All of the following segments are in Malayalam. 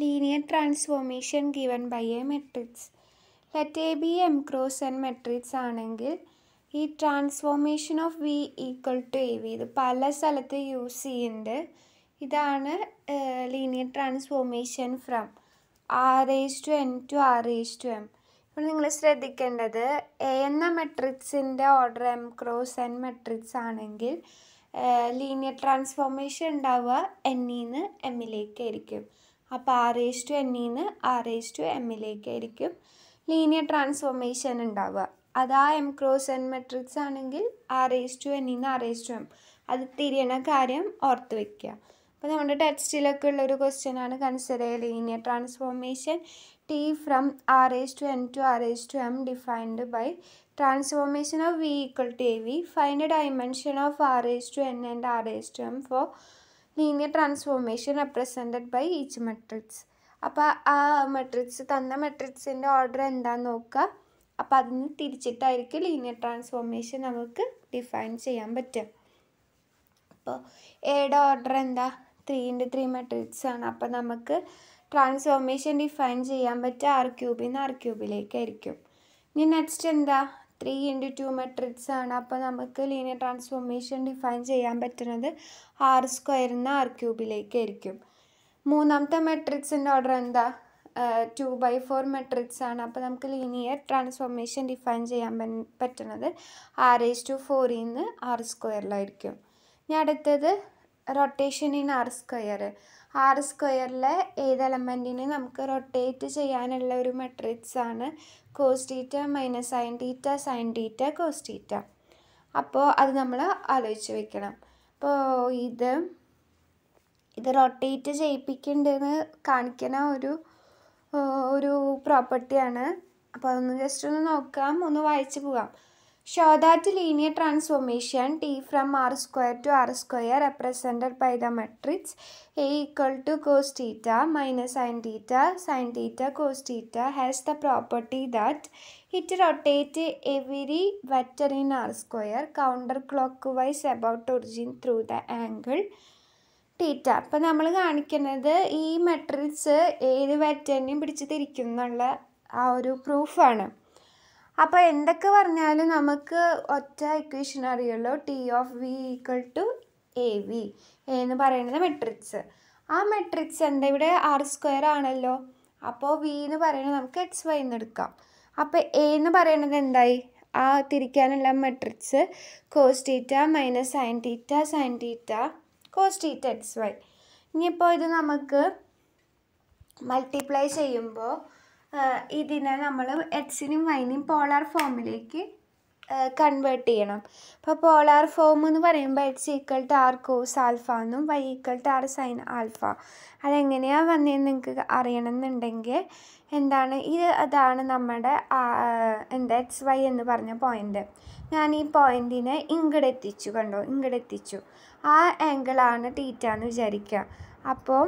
linear transformation given by a matrix. Let A be M cross N matrix ആണെങ്കിൽ ഈ transformation of V equal to A V ഇത് പല സ്ഥലത്ത് യൂസ് ചെയ്യുന്നുണ്ട്. ഇതാണ് linear transformation from R S to N to R S to M ഇപ്പോൾ നിങ്ങൾ ശ്രദ്ധിക്കേണ്ടത് എ എന്ന മെട്രിക്സിന്റെ order M cross N matrix ആണെങ്കിൽ ലീനിയർ ട്രാൻസ്ഫോർമേഷൻ ഉണ്ടാവുക എന്നിന്ന് എമ്മിലേക്കായിരിക്കും അപ്പോൾ ആർ എസ് ടു എന്നിന്ന് ആർ എസ് ടു എമ്മിലേക്കായിരിക്കും ലീനിയർ ട്രാൻസ്ഫോർമേഷൻ ഉണ്ടാവുക. അത് ആ എം ക്രോസ് എൻ മെട്രിക്സ് ആണെങ്കിൽ ആർ എസ് ടു എന്നിന്ന് ആർ എസ് ടു എം അത് തിരിയണ കാര്യം ഓർത്ത് വയ്ക്കുക അപ്പോൾ നമ്മുടെ ടെക്സ്റ്റിലൊക്കെ ഉള്ളൊരു ക്വസ്റ്റ്യൻ ആണ് കൺസിഡർ ചെയ്യുക linear transformation T from R S to N to R S to M defined by transformation of V equal to A V find dimension of R S to N and R S to M for linear transformation represented by each matrix അപ്പോൾ ആ മെട്രിക്സ് തന്ന മെട്രിക്സിന്റെ ഓർഡർ എന്താണെന്ന് നോക്കുക. അപ്പോൾ അതിന് തിരിച്ചിട്ടായിരിക്കും ലീനിയർ ട്രാൻസ്ഫോർമേഷൻ നമുക്ക് ഡിഫൈൻ ചെയ്യാൻ പറ്റുക. അപ്പോൾ എയുടെ ഓർഡർ എന്താ? ത്രീ ഇന്റു ത്രീ മെട്രിക്സ് ആണ്. അപ്പോൾ നമുക്ക് ട്രാൻസ്ഫോർമേഷൻ ഡിഫൈൻ ചെയ്യാൻ പറ്റുക ആർ ക്യൂബിൽ നിന്ന് ആർ ക്യൂബിലേക്കായിരിക്കും ഇനി നെക്സ്റ്റ് എന്താ? ത്രീ ഇന്റു ടു മെട്രിക്സ് ആണ് അപ്പോൾ നമുക്ക് ലീനിയർ ട്രാൻസ്ഫോർമേഷൻ ഡിഫൈൻ ചെയ്യാൻ പറ്റുന്നത് ആർ സ്ക്വയറിൽ നിന്ന് ആർ ക്യൂബിലേക്കായിരിക്കും മൂന്നാമത്തെ മെട്രിക്സിന്റെ ഓർഡർ എന്താ? ടു ബൈ ഫോർ മെട്രിക്സ് ആണ്. അപ്പോൾ നമുക്ക് ലീനിയർ ട്രാൻസ്ഫോർമേഷൻ ഡിഫൈൻ ചെയ്യാൻ പറ്റുന്നത് ആർ എസ് ടു ഫോറിൽ നിന്ന് ആർ സ്ക്വയറിലായിരിക്കും ഇനി അടുത്തത് rotation in R square R സ്ക്വയറിലെ ഏത് എലമെന്റിനെ നമുക്ക് റൊട്ടേറ്റ് ചെയ്യാനുള്ള ഒരു മെട്രിക്സ് ആണ് cos theta minus sine theta sine theta cos theta അപ്പോൾ അത് നമ്മൾ ആലോചിച്ച് വെക്കണം. അപ്പോൾ ഇത് ഇത് റൊട്ടേറ്റ് ചെയ്യിപ്പിക്കുന്നുണ്ടെന്ന് കാണിക്കുന്ന ഒരു ഒരു പ്രോപ്പർട്ടിയാണ് അപ്പോൾ അതൊന്ന് ജസ്റ്റ് ഒന്ന് നോക്കാം ഒന്ന് വായിച്ച് പോകാം that linear transformation T from R square to R square represented by the matrix. A equal to cos theta minus sine theta. Sine theta cos theta has the property that it rotate every vector in R square counter clockwise about origin through the angle theta. അപ്പം നമ്മൾ കാണിക്കുന്നത് ഈ മെട്രിക്സ് ഏത് വെറ്ററിനെയും പിടിച്ച് തിരിക്കും എന്നുള്ള ആ ഒരു പ്രൂഫാണ്. അപ്പോൾ എന്തൊക്കെ പറഞ്ഞാലും നമുക്ക് ഒറ്റ ഇക്വേഷൻ അറിയുള്ളൂ. T of V equal to A V എന്ന് പറയുന്നത് മെട്രിക്സ് ആ മെട്രിക്സ് എന്താ? ഇവിടെ ആർ സ്ക്വയർ ആണല്ലോ. അപ്പോൾ വി എന്ന് പറയുന്നത് നമുക്ക് എക്സ് വൈ എന്ന് എടുക്കാം. അപ്പോൾ എ എന്ന് പറയുന്നത് എന്തായി? ആ തിരിക്കാനുള്ള matrix cos theta minus sine theta sine theta cos theta X Y ഇനിയിപ്പോൾ ഇത് നമുക്ക് മൾട്ടിപ്ലൈ ചെയ്യുമ്പോൾ ഇതിനെ നമ്മൾ എക്സിനും വൈനും പോളാർ ഫോമിലേക്ക് കൺവേർട്ട് ചെയ്യണം. അപ്പോൾ പോളാർ ഫോം എന്ന് പറയുമ്പോൾ X equal to R cos alpha എന്നും Y equal to R sine alpha അതെങ്ങനെയാണ് വന്നതെന്ന് നിങ്ങൾക്ക് അറിയണമെന്നുണ്ടെങ്കിൽ എന്താണ്? ഇത് അതാണ് നമ്മുടെ എന്താ എക്സ് വൈ എന്ന് പറഞ്ഞ പോയിന്റ് ഞാൻ ഈ പോയിന്റിനെ ഇങ്ങോട്ട് എത്തിച്ചു കണ്ടോ? ഇങ്ങോട്ട് എത്തിച്ചു. ആ ആംഗിളാണ് തീറ്റ എന്ന് വിചാരിക്കുക അപ്പോൾ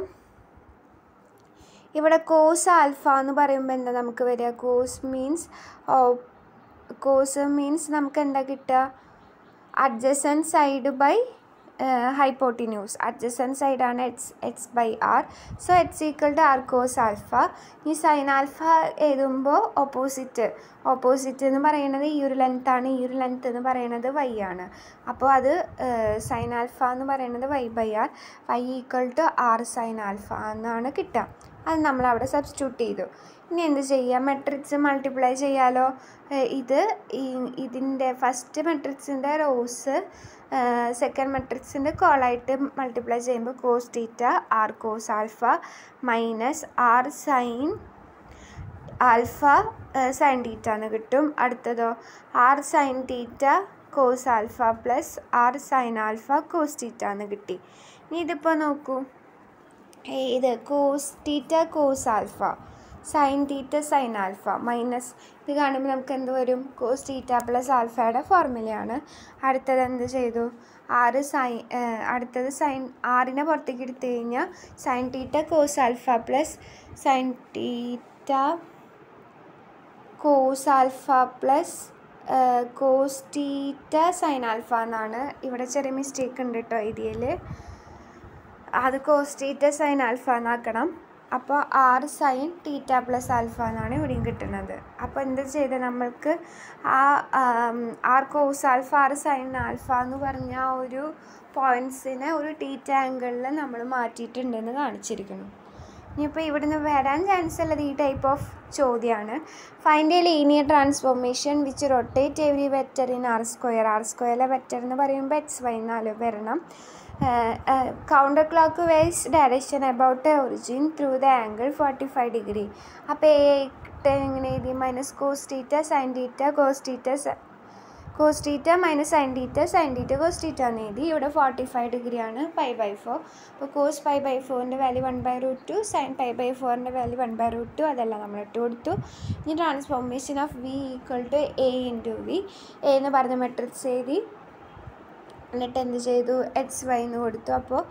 ഇവിടെ കോസ് ആൽഫ എന്ന് പറയുമ്പോൾ എന്താ നമുക്ക് വരിക? കോസ് മീൻസ് കോസ് മീൻസ് നമുക്ക് എന്താ കിട്ടുക? Adjacent side by hypotenuse adjacent സൈഡാണ് X X by R so X equal to R cos alpha ഈ സൈൻ ആൽഫ എഴുതുമ്പോൾ ഓപ്പോസിറ്റ് ഓപ്പോസിറ്റ് എന്ന് പറയുന്നത് ഈ ഒരു ലെങ്ത്താണ് ഈ ഒരു ലെങ്ത്ത് എന്ന് പറയുന്നത് വൈ ആണ്. അപ്പോൾ അത് സൈൻ ആൽഫ എന്ന് പറയുന്നത് Y by R Y equal to R sine alpha എന്നാണ് കിട്ടുക. അത് നമ്മൾ അവിടെ സബ്സ്റ്റിറ്റ്യൂട്ട് ചെയ്തു. ഇനി എന്ത് ചെയ്യുക മെട്രിക്സ് മൾട്ടിപ്ലൈ ചെയ്യാലോ? ഇത് ഇതിന്റെ ഫസ്റ്റ് മെട്രിക്സിന്റെ റോസ് സെക്കൻഡ് മെട്രിക്സിന്റെ കോളായിട്ട് മൾട്ടിപ്ലൈ ചെയ്യുമ്പോൾ cos theta R cos alpha minus R sine alpha sine theta എന്ന് കിട്ടും. അടുത്തതോ? R sine theta cos alpha plus R sine alpha cos theta എന്ന് കിട്ടി. ഇനി ഇതിപ്പോൾ നോക്കൂ. ഇത് cos theta cos alpha. Sine theta sine alpha. Minus ഇത് കാണുമ്പോൾ നമുക്ക് എന്ത് വരും? കോസ് തീറ്റ പ്ലസ് ആൽഫയുടെ ഫോർമുലയാണ്. അടുത്തത് എന്ത് ചെയ്തു? ആറ് സൈൻ അടുത്തത് സൈൻ ആറിനെ പുറത്തേക്ക് എടുത്തു കഴിഞ്ഞാൽ sine theta cos alpha plus sine theta cos alpha plus cos theta sine alpha എന്നാണ്. ഇവിടെ ചെറിയ മിസ്റ്റേക്ക് ഉണ്ട് കേട്ടോ ഇതിൽ അത് കോസ് തീറ്റ സൈൻ ആൽഫ എന്നാക്കണം അപ്പോൾ R sine theta plus alpha എന്നാണ് ഇവിടെയും കിട്ടുന്നത്. അപ്പോൾ എന്താ ചെയ്ത് നമ്മൾക്ക് ആ R cos alpha R sine alpha എന്ന് പറഞ്ഞ ആ ഒരു പോയിന്റ്സിനെ ഒരു തീറ്റ ആംഗിളിൽ നമ്മൾ മാറ്റിയിട്ടുണ്ടെന്ന് കാണിച്ചിരിക്കുന്നു. ഇനിയിപ്പോൾ ഇവിടുന്ന് വരാൻ ചാൻസ് ഉള്ളത് ഈ ടൈപ്പ് ഓഫ് ചോദ്യമാണ് find a linear transformation which rotate every vector in R square R സ്ക്വയറിലെ vector എന്ന് പറയുമ്പോൾ എക്സ് വൈ നാല് വരണം. Counter clockwise direction about origin through the angle forty five degree അപ്പോൾ എ എങ്ങനെ എഴുതി? Minus cos theta sine theta cos theta cos theta minus sine theta sine theta cos theta എന്ന് എഴുതി ഇവിടെ ഫോർട്ടി ഫൈവ് ഡിഗ്രി ആണ് പൈ ബൈ ഫോർ അപ്പോൾ കോസ് പൈ ബൈ ഫോറിന്റെ value one by root two sine pi by ഫോറിന്റെ value one by root two അതെല്ലാം നമ്മൾ ഇട്ട് കൊടുത്തു. ഇനി transformation of V equal to A into V A എന്ന് പറഞ്ഞ മെട്രിക്സ് എഴുതി. എന്നിട്ട് എന്ത് ചെയ്തു? എക്സ് വൈ എന്ന് കൊടുത്തു. അപ്പോൾ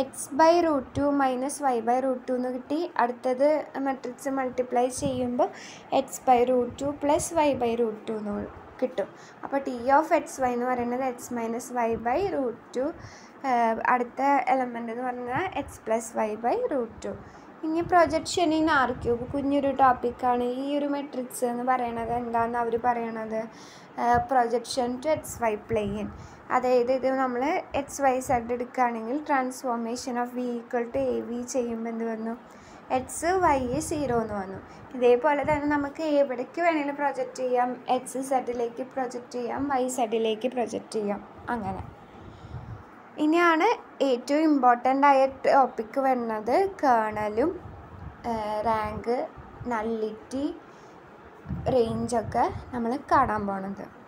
X by root two minus Y by root two എന്ന് കിട്ടി. അടുത്തത് മെട്രിക്സ് മൾട്ടിപ്ലൈ ചെയ്യുമ്പോൾ X by root two plus Y by root two എന്ന് കിട്ടും. അപ്പോൾ ടി ഓഫ് എക്സ് വൈ എന്ന് പറയുന്നത് X minus Y by root two അടുത്ത എലമെന്റ് എന്ന് പറഞ്ഞാൽ X plus Y by root two ഇനി പ്രൊജക്ഷൻ ഇൻ ആർ ക്യൂബ് കുഞ്ഞൊരു ടോപ്പിക്കാണ് ഈ ഒരു മെട്രിക്സ് എന്ന് പറയണത് എന്താണെന്ന് അവർ പറയണത്? Projection to X Y plane അതായത് ഇത് നമ്മൾ എക്സ് വൈ സെഡ് എടുക്കുകയാണെങ്കിൽ transformation of V equal to A V ചെയ്യുമ്പോൾ എന്ത് വന്നു? എക്സ് വൈ സീറോ എന്ന് വന്നു. ഇതേപോലെ തന്നെ നമുക്ക് എവിടേക്ക് വേണമെങ്കിലും പ്രൊജക്റ്റ് ചെയ്യാം. എക്സ് സെഡിലേക്ക് പ്രൊജക്റ്റ് ചെയ്യാം. വൈ സെഡിലേക്ക് പ്രൊജക്റ്റ് ചെയ്യാം. അങ്ങനെ. ഇനിയാണ് ഏറ്റവും ഇമ്പോർട്ടന്റ് ആയ ടോപ്പിക്ക് വരുന്നത് കേണലും റാങ്ക് നള്ളിറ്റി റേഞ്ചൊക്കെ നമ്മൾ കാണാൻ പോണത്.